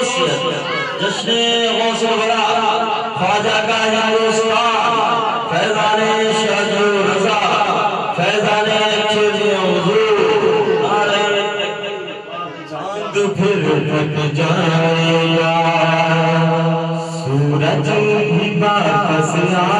غوث جشن غوث الورا خواجہ کا یا روستا فیضان شہد رضا، فیضان اچھر حضور چاند پھر پت جائے یا سورج بھی باپس آئے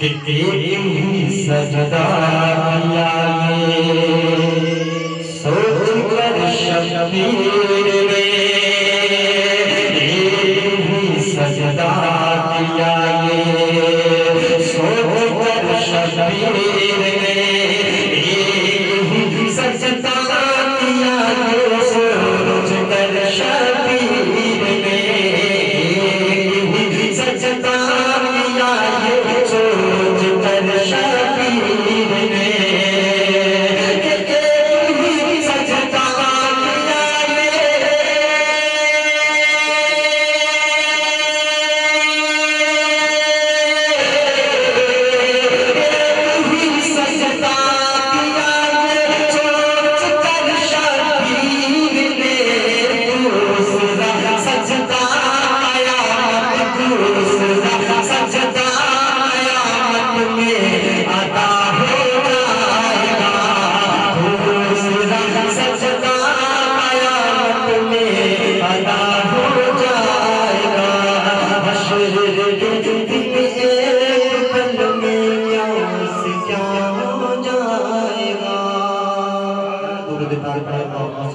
ke ke sajda